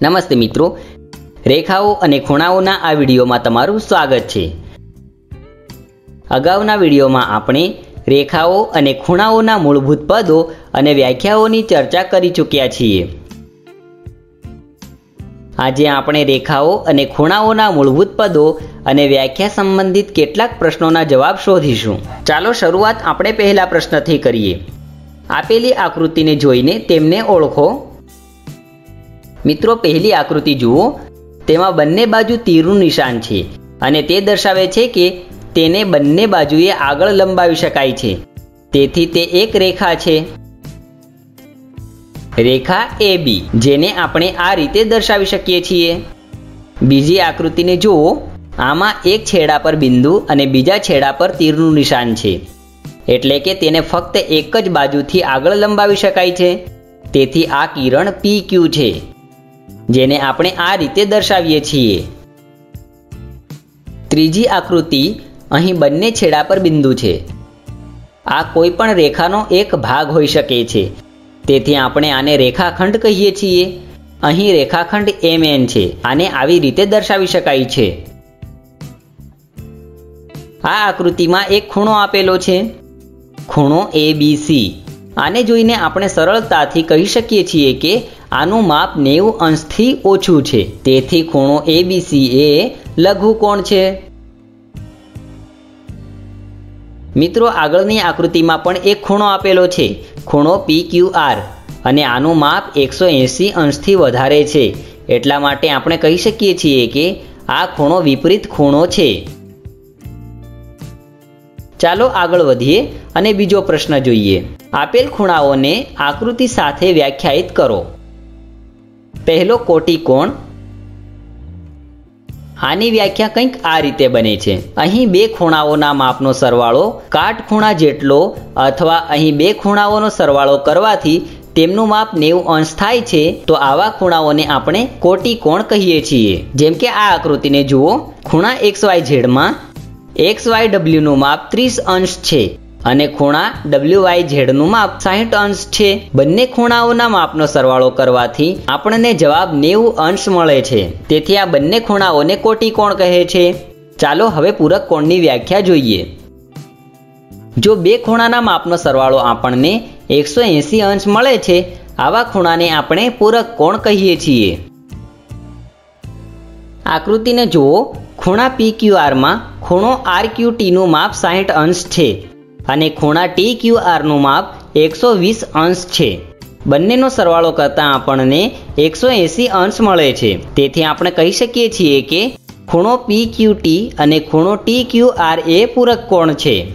નમસ્તે મિત્રો. રેખાઓ અને ખૂણાઓના આ વિડીયોમાં તમારું સ્વાગત છે. અગાઉના વિડીયોમાં આપણે રેખાઓ અને ખૂણાઓના મૂળભૂત પદો અને વ્યાખ્યાઓની ચર્ચા કરી ચૂક્યા છીએ. આજે આપણે રેખાઓ અને ખૂણાઓના મૂળભૂત પદો અને વ્યાખ્યા સંબંધિત કેટલાક પ્રશ્નોના જવાબ શોધીશું. ચાલો શરૂઆત આપણે પહેલા પ્રશ્નથી કરીએ. આપેલી આકૃતિને જોઈને તેમને ઓળખો. મિત્રો, પહેલી આકૃતિ જુઓ. તેમાં બંને બાજુ તીરનું નિશાન છે અને તે દર્શાવે છે કે તેને બંને બાજુએ આગળ લંબાવી શકાય છે. તેથી તે એક રેખા છે. રેખા એ બી, જેને આપણે આ રીતે દર્શાવી શકીએ છીએ. બીજી આકૃતિને જુઓ. આમાં એક છેડા પર બિંદુ અને બીજા છેડા પર તીરનું નિશાન છે. એટલે કે તેને ફક્ત એક જ બાજુથી આગળ લંબાવી શકાય છે. તેથી આ કિરણ પી ક્યુ છે. જેને આપણે આ રીતે દર્શાવીએ છીએ. ત્રીજી આકૃતિ અહીં બંને છેડા પર બિંદુ છે. આ કોઈ પણ રેખાનો એક ભાગ હોઈ શકે છે. તેથી આપણે આને રેખાખંડ કહીએ છીએ. અહીં રેખાખંડ એમ એન છે. આને આવી રીતે દર્શાવી શકાય છે. આ આકૃતિમાં એક ખૂણો આપેલો છે. ખૂણો એ બી સી આને જોઈને આપણે સરળતાથી કહી શકીએ છીએ કે આનું માપ નેવું અંશથી ઓછું છે. તેથી ખૂણો એ બી સી એ લઘુ કોણ છે? મિત્રો, આગળની આકૃતિમાં પણ એક ખૂણો આપેલો છે. ખૂણો પી ક્યુ આર અને આનું માપ એકસો એંસી અંશથી વધારે છે. એટલા માટે આપણે કહી શકીએ છીએ કે આ ખૂણો વિપરીત ખૂણો છે. ચાલો આગળ વધીએ અને બીજો પ્રશ્ન જોઈએ. આપેલ ખૂણાઓને આકૃતિ સાથે વ્યાખ્યાયિત કરો. પહેલો કોટિકોણ આની વ્યાખ્યા કંઈક આ રીતે બને છે. અહીં બે ખૂણાઓના માપનો સરવાળો કાટખૂણા જેટલો અથવા અહીં બે ખૂણાઓનો સરવાળો કરવાથી તેમનું માપ નેવું અંશ થાય છે, તો આવા ખૂણાઓને આપણે કોટિકોણ કહીએ છીએ. જેમ કે આ આકૃતિને જુઓ. ખૂણા એક્સ વાય ઝેડમાં એક્સ વાય ડબલ્યુનું માપ ત્રીસ અંશ છે. અને ખૂણા ડબલ્યુ વાય ઝેડનું માપ સાહીઠ અંશ છે. બંને ખૂણાઓના માપનો સરવાળો કરવાથી આપણને જવાબ નેવું અંશ મળે છે. તેથી આ બંને ખૂણાઓને કોટિકોણ કહે છે? ચાલો હવે પૂરક કોણની વ્યાખ્યા જોઈએ. જો બે ખૂણાના માપનો સરવાળો આપણને એકસો એંસી અંશ મળે છે, આવા ખૂણાને આપણે પૂરક કોણ કહીએ છીએ? આકૃતિને જુઓ. ખૂણા પી ક્યુ આરમાં ખૂણો આર ક્યુ ટીનું માપ સાહીઠ અંશ છે. અને ખૂણા ટી ક્યુ આરનું માપ એકસો વીસ અંશ છે. બંનેનો સરવાળો કરતાં આપણને એકસો એંસી અંશ મળે છે. તેથી આપણે કહી શકીએ છીએ કે ખૂણો પી ક્યુ ટી અને ખૂણો ટી ક્યુ આર એ પૂરક કોણ છે.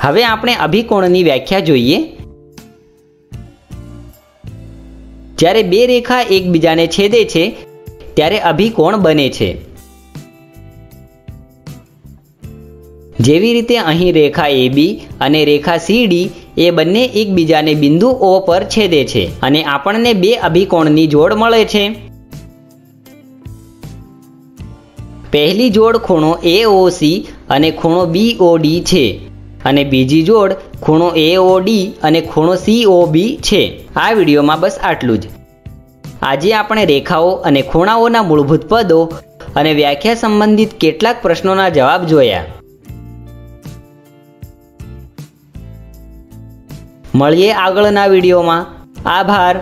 હવે આપણે અભિકોણની વ્યાખ્યા જોઈએ. જ્યારે બે રેખા એકબીજાને છેદે છે, ત્યારે અભિકોણ બને છે. જેવી રીતે અહીં રેખા એ બી અને રેખા ડી એ બંને એકબીજાને બિંદુ ઓ પર છેદે છે અને આપણને બે અભિકોણની જોડ મળે છે. પહેલી જોડ ખૂણો સી અને ખૂણો બી ડી છે અને બીજી જોડ ખૂણો ડી અને ખૂણો સી ઓ બી છે. આ વિડીયોમાં બસ આટલું જ. આજે આપણે રેખાઓ અને ખૂણાઓના મૂળભૂત પદો અને વ્યાખ્યા સંબંધિત કેટલાક પ્રશ્નોના જવાબ જોયા. મળીએ આગળના વિડીયોમાં. આભાર.